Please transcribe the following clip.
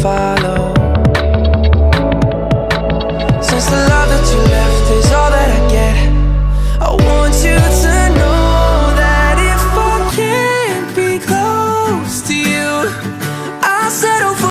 fire.